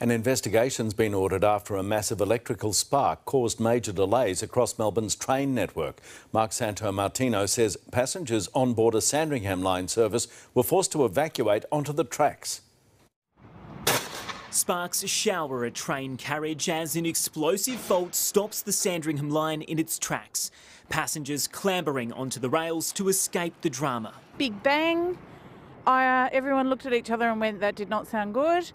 An investigation's been ordered after a massive electrical spark caused major delays across Melbourne's train network. Mark Santomartino says passengers on board a Sandringham line service were forced to evacuate onto the tracks. Sparks shower a train carriage as an explosive fault stops the Sandringham line in its tracks. Passengers clambering onto the rails to escape the drama. Big bang. Uh, everyone looked at each other and went, that did not sound good.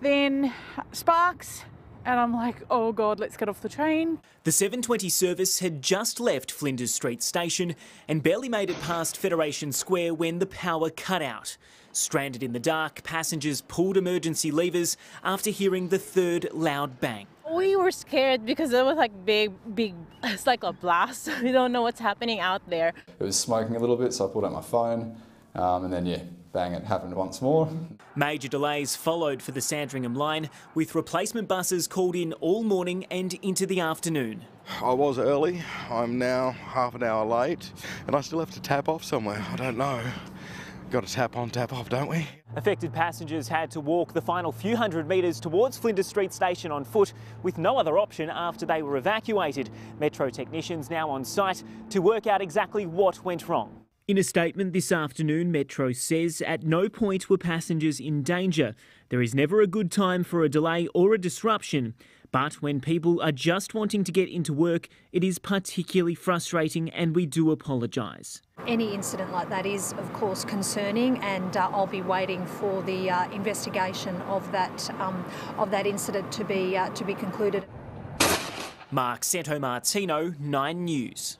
Then sparks, and I'm like, oh God, let's get off the train. The 720 service had just left Flinders Street station and barely made it past Federation Square when the power cut out. Stranded in the dark, passengers pulled emergency levers after hearing the third loud bang. We were scared because it was like big, big, it's like a blast. We don't know what's happening out there. It was smoking a little bit, so I pulled out my phone, um, and then, yeah, bang, it happened once more. Major delays followed for the Sandringham line, with replacement buses called in all morning and into the afternoon. I was early, I'm now half an hour late, and I still have to tap off somewhere. I don't know. Got to tap on, tap off, don't we? Affected passengers had to walk the final few hundred metres towards Flinders Street Station on foot with no other option after they were evacuated. Metro technicians now on site to work out exactly what went wrong. In a statement this afternoon, Metro says at no point were passengers in danger. There is never a good time for a delay or a disruption. But when people are just wanting to get into work, it is particularly frustrating and we do apologise. Any incident like that is, of course, concerning, and uh, I'll be waiting for the uh, investigation of that um, of that incident to be uh, to be concluded. Mark Santomartino, Nine News.